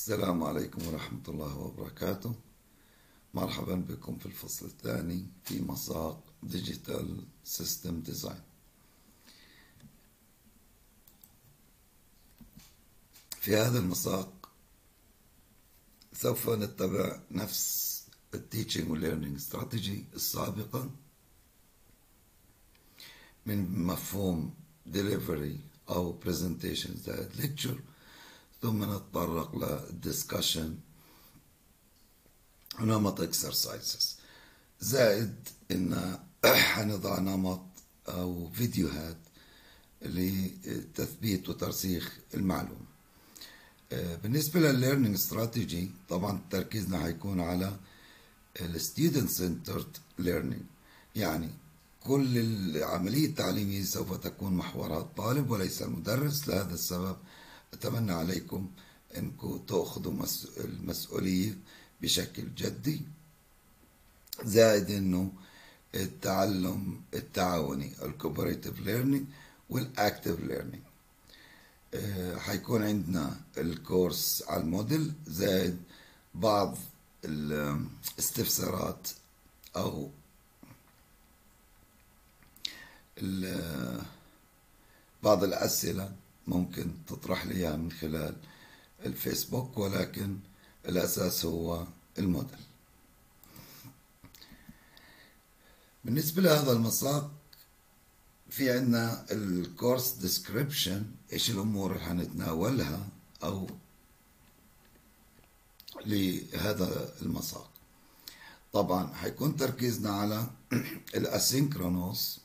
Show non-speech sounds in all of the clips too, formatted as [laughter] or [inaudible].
السلام عليكم ورحمة الله وبركاته. مرحبا بكم في الفصل الثاني في مساق digital system design في هذا المساق سوف نتبع نفس ال teaching وال learning strategy السابقة من مفهوم delivery أو presentation زائد lecture. ثم نتطرق لل discussion ونمط exercises زائد إن [clears throat] حنضع نمط أو فيديوهات لتثبيت وترسيخ المعلومة. بالنسبة للل learning strategy طبعا تركيزنا حيكون على ال student centered learning يعني كل العملية التعليمية سوف تكون محورها الطالب وليس المدرس. لهذا السبب أتمنى عليكم أنكم تأخذوا المسؤولية بشكل جدي زائد أنه التعلم التعاوني ال cooperative learning وال active learning حيكون عندنا ال course على ال Moodle زائد بعض الاستفسارات أو بعض الأسئلة ممكن تطرح لي إياها من خلال الفيسبوك ولكن الأساس هو ال Moodle. بالنسبة لهذا المساق في عندنا ال course description إيش الأمور اللي حنتناولها أو لهذا المساق. طبعا حيكون تركيزنا على [clears throat] ال asynchronous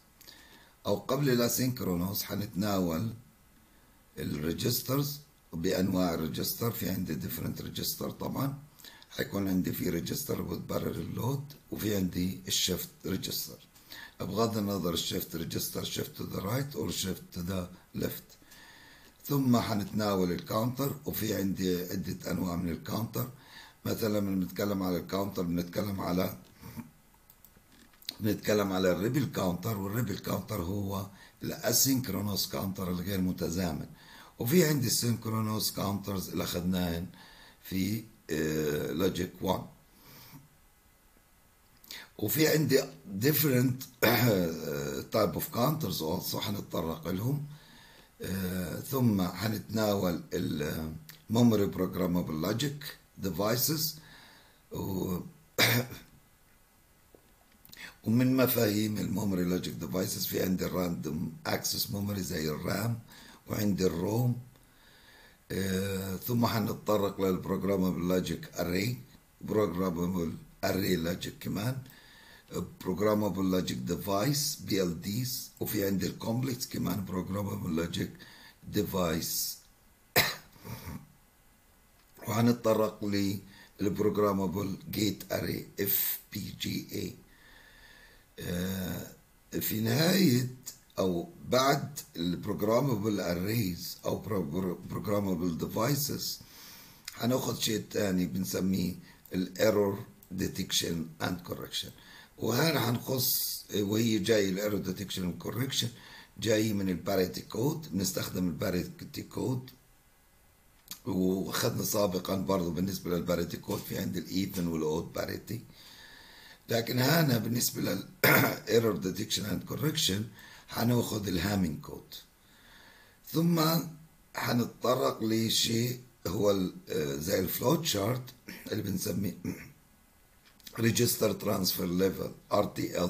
أو قبل ال asynchronous حنتناول ال registers بأنواع ال register في عندي different register طبعا. حيكون عندي في register بتبرر ال load وفي عندي ال shift register بغض النظر ال shift register shift to the right or shift to the left ثم حنتناول ال counter وفي عندي عدة أنواع من ال counter مثلا لما بنتكلم على ال counter بنتكلم على بنتكلم على ال ripple counter وال ripple counter هو ال asynchronous counter الغير متزامن. وفي عندي ال synchronous counters اللي اخذناهن في logic 1 وفي عندي different type of counters also حنتطرق لهم ثم حنتناول ال memory programmable logic devices. [coughs] ومن مفاهيم ال memory logic devices في عندي ال random access memory زي ال RAM وعندي ال ROM آه ثم حنتطرق لل programmable logic array programmable array logic كمان programmable logic device PLDs وفي عندي ال complex كمان programmable logic device وحنتطرق لل programmable gate array FPGA في نهاية أو بعد ال programmable arrays أو programmable devices هناخد شيء تاني بنسميه ال error detection and correction وهنا هنخص وهي جاي ال error detection وال correction جاي من ال parity code بنستخدم ال parity code وأخذنا سابقا برضه بالنسبة لل parity code في عندي ال even وال odd parity لكن هنا بالنسبة لل [coughs] error detection and correction هناخد ال Hamming code ثم هنتطرق لشيء هو زي ال flow chart اللي بنسميه register transfer level RTL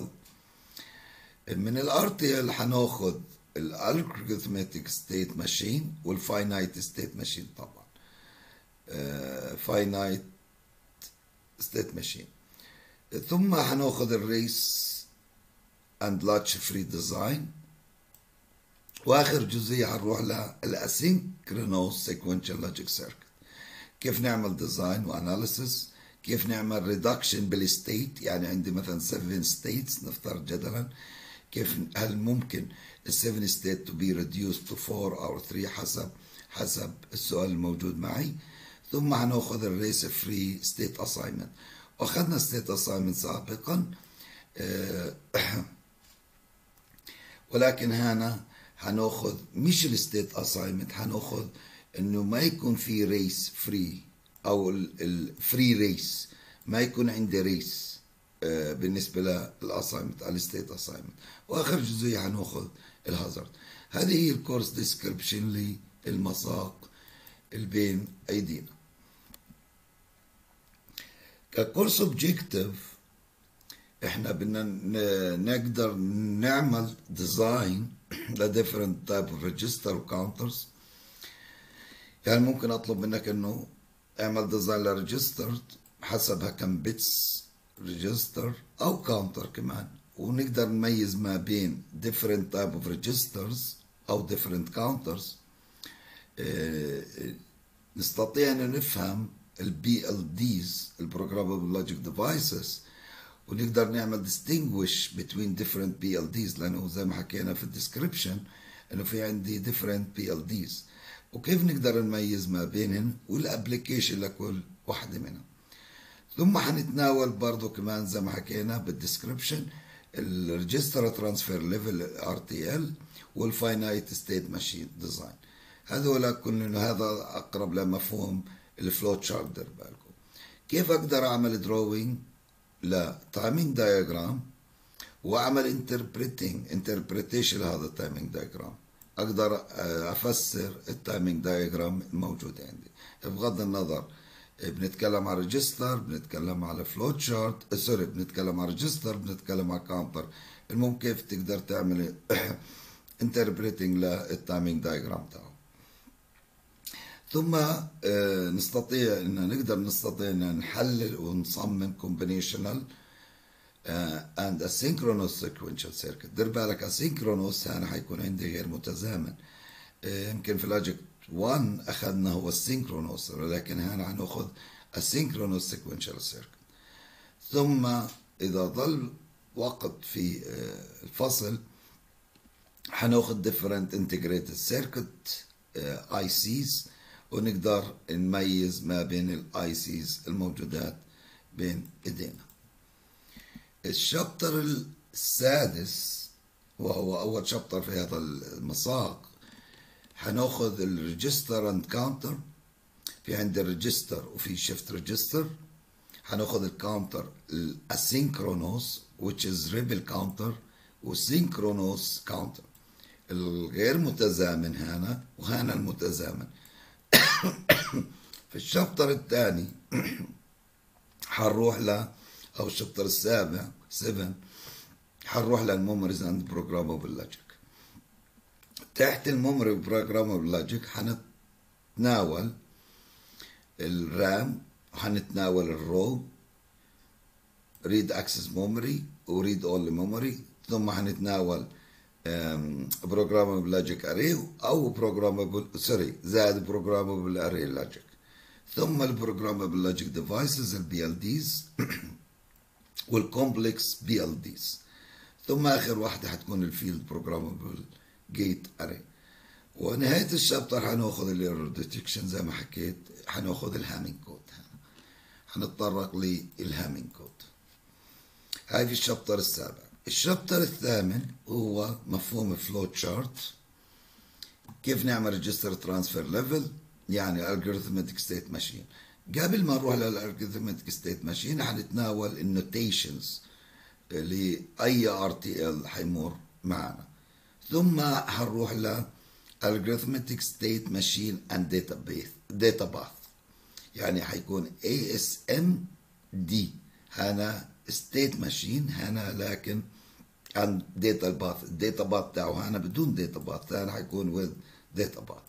من ال RTL هناخد ال algorithmic state machine وال finite state machine طبعا. finite state machine ثم هناخذ ال race and latch free design وآخر جزئية هنروح لل asynchronous sequential logic circuit كيف نعمل design و analysis كيف نعمل reduction بال state يعني عندي مثلا 7 states نفترض جدلا. كيف هل ممكن ال 7 state to be reduced to 4 أو 3 حسب حسب السؤال الموجود معي. ثم هنأخذ ال race free state assignment وأخذنا state assignment سابقا [coughs] ولكن هنا هناخذ مش ال state assignment هناخذ إنه ما يكون في race free أو ال free race ما يكون عندي race بالنسبة لل assignment ال state assignment وآخر جزئية حناخذ ال hazard هذه هي ال course description للمساق اللي بين أيدينا. ك course objective إحنا بدنا نقدر نعمل design ل different type of register و counters يعني ممكن أطلب منك إنه اعمل design ل register حسبها كم bits register أو counter كمان. ونقدر نميز ما بين different type of registers أو different counters. نستطيع أن نفهم ال PLDs ال programmable logic devices ونقدر نعمل distinguish between different PLDs لأنه زي ما حكينا في ال description إنه في عندي different PLDs وكيف نقدر نميز ما بينهم وال application لكل واحدة منهم. ثم حنتناول برضه كمان زي ما حكينا بال description ال register transfer level RTL وال finite state machine design هذول كلهم هذا أقرب لمفهوم ال flowchart دير بالكم. كيف أقدر أعمل drawing ل timing diagram وأعمل interpreting interpretation لهذا ال timing diagram أقدر أفسر ال timing diagram الموجود عندي. بغض النظر بنتكلم على register بنتكلم على flowchart sorry بنتكلم على register بنتكلم على counter المهم كيف تقدر تعمل [coughs] interpreting لل timing diagram تاعه ثم نستطيع إن نقدر نستطيع إن نحلل ونصمم combinational and asynchronous sequential circuit. دير بالك asynchronous أنا حيكون عندي غير متزامن. يمكن في ال logic 1 أخذنا هو ال synchronous ولكن هنا حنأخذ ال asynchronous sequential circuit. ثم إذا ظل وقت في الفصل حنأخذ different integrated circuit ICs ونقدر نميز ما بين ال ICs الموجودات بين إيدينا. ال chapter السادس وهو أول شابتر في هذا المساق هناخذ ال register and counter في عندي ال register وفي shift register هناخذ ال counter ال asynchronous which is ripple counter و synchronous counter الغير متزامن هنا وهنا المتزامن. [coughs] في ال chapter الثاني [coughs] حنروح ل أو ال chapter السابع 7 حنروح لل memories and programmable logic تحت ال memory programmable logic حنتناول ال RAM وحنتناول ال ROM read access memory و read only memory ثم حنتناول programmable logic array أو programmable sorry زائد programmable array logic ثم ال programmable logic devices ال PLDs وال complex PLDs ثم اخر واحدة حتكون ال field programmable gate array ونهايه ال chapter حناخذ ال error detection زي ما حكيت حناخذ ال Hamming code حنتطرق لل Hamming code هاي في ال chapter السابع ال chapter الثامن هو مفهوم flowchart كيف نعمل register transfer level يعني algorithmic state machine قبل ما نروح لل algorithmic state machine حنتناول ال notations لأي RTL حيمر معنا. ثم حنروح ل algorithmic state machine and database data path يعني حيكون ASMD. هنا state machine هنا لكن عن data path ال data path تاعه. هنا بدون data path هنا حيكون with data path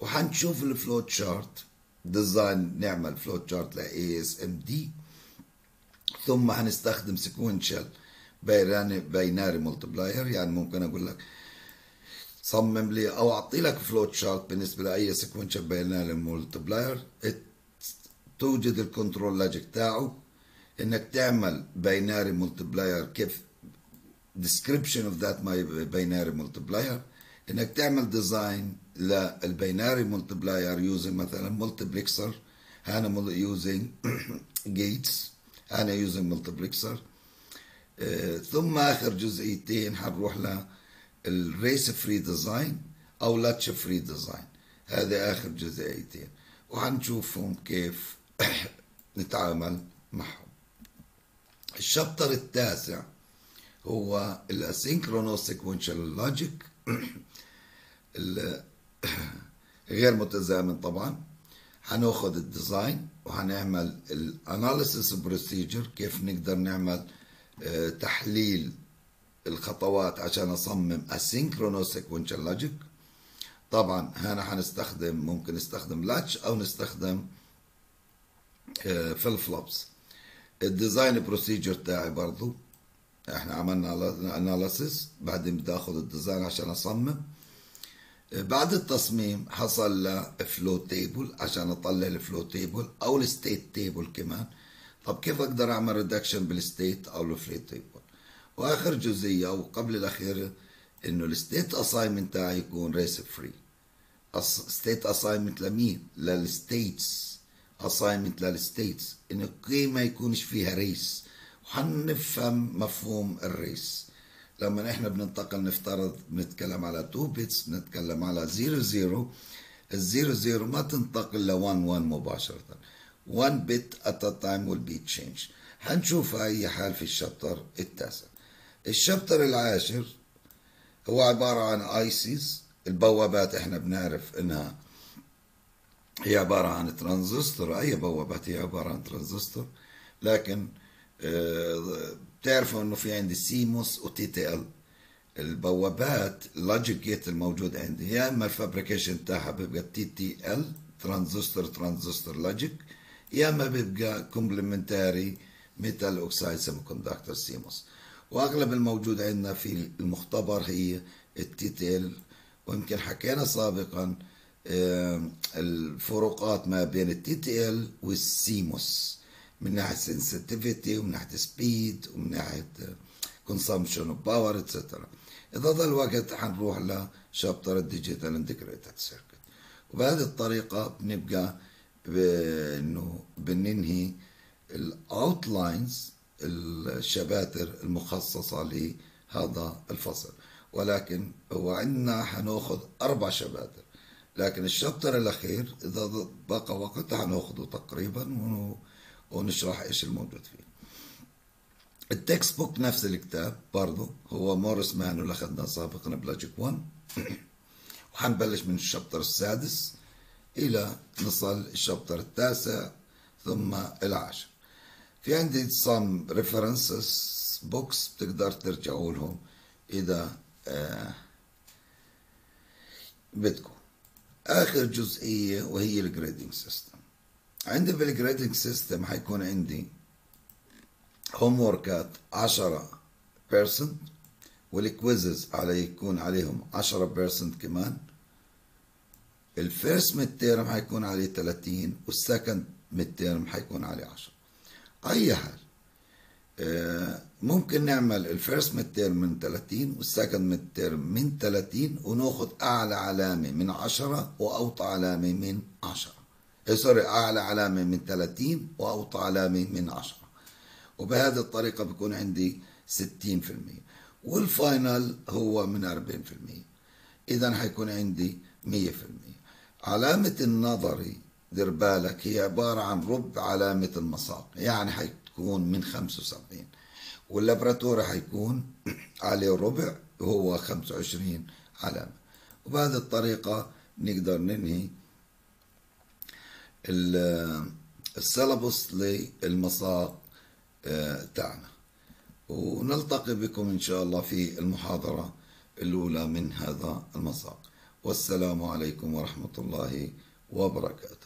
وحنشوف ال flowchart design نعمل flowchart ل ASMD ثم هنستخدم sequential binary multiplier يعني ممكن أقول لك صمم لي أو أعطي لك flowchart بالنسبة لأي sequential binary multiplier توجد ال control logic تاعه إنك تعمل binary multiplier كيف description of that binary multiplier. إنك تعمل design لل binary multiplier using مثلا multiplexer هنا using gates [coughs] هنا using multiplexer ثم آخر جزئيتين حنروح ل ال race free design أو latch free design هذا آخر جزئيتين. وحنشوفهم كيف [coughs] نتعامل معهم. ال chapter التاسع. هو ال asynchronous sequential logic غير متزامن طبعا. هناخد ال design وهنعمل ال analysis procedure كيف نقدر نعمل آه، تحليل الخطوات عشان أصمم asynchronous sequential logic طبعا هنا هنستخدم ممكن نستخدم latch أو نستخدم flip flops ال design procedure تاعي برضو. إحنا عملنا analysis بعدين بدي آخذ ال design عشان أصمم. بعد التصميم حصل له flow table عشان أطلع ال flow table أو ال state table كمان. طب كيف أقدر أعمل reduction بال state أو ال flow table وآخر جزئية وقبل الاخيره إنه ال state assignment تاعي يكون race free state assignment لمين؟ لل states assignment لل states إنه ما يكونش فيها race وحنفهم مفهوم ال race. لما إحنا بننتقل نفترض بنتكلم على 2 bits بنتكلم على 0 0 ال zero zero ما تنتقل ل 1 1 مباشرة. 1 bit at a time will be changed. حنشوف أي حال في ال chapter التاسع. ال chapter العاشر هو عبارة عن ICs البوابات إحنا بنعرف إنها هي عبارة عن ترانزستور أي بوابات هي عبارة عن ترانزستور لكن بتعرفوا إنه في عندي CMOS و TTL. البوابات ال logic gate الموجود عندي يا أما ال fabrication تاعها بيبقى TTL transistor transistor logic يا أما بيبقى complementary metal oxide semiconductor CMOS. وأغلب الموجود عندنا في المختبر هي ال TTL. ويمكن حكينا سابقا الفروقات ما بين ال TTL وال CMOS. من ناحية sensitivity ومن ناحية speed ومن ناحية consumption of power et cetera إذا ضل وقت حنروح ل chapter ال digital integrated circuit وبهذه الطريقة بنبقى إنه بننهي ال outlines الشباتر المخصصة لهذا الفصل. ولكن هو عندنا حنأخذ أربع شباتر. لكن ال chapter الأخير إذا بقى وقت حنأخذه تقريبا ونشرح إيش الموجود فيه. ال textbook نفس الكتاب برضه هو موريس مانو اللي أخذناه سابقا ب logic 1 [clears throat] وحنبلش من ال chapter السادس إلى نصل ال chapter التاسع ثم العاشر في عندي some references books بتقدر ترجعوا لهم إذا آه بدكم. آخر جزئية وهي ال grading system عندي في ال grading system حيكون عندي homeworkات 10 percent وال quizzes على يكون عليهم 10 percent كمان. ال first midterm حيكون عليه 30 وال second midterm حيكون عليه 10 أي حال آه، ممكن نعمل ال first midterm من 30 وال second midterm من 30 وناخذ أعلى علامة من 10 وأوطى علامة من 10 sorry أعلى علامة من 30 وأوطى علامة من 10 وبهذه الطريقة بكون عندي 60% وال final هو من 40% اذا حيكون عندي 100% علامة النظري دير بالك هي عبارة عن ربع علامة المساق. يعني حتكون من 75 واللابراتوري حيكون [clears throat] عليه ربع وهو 25 علامة. وبهذه الطريقة نقدر ننهي السلبس للمساق آه، تاعنا. ونلتقي بكم إن شاء الله في المحاضرة الأولى من هذا المساق. والسلام عليكم ورحمة الله وبركاته.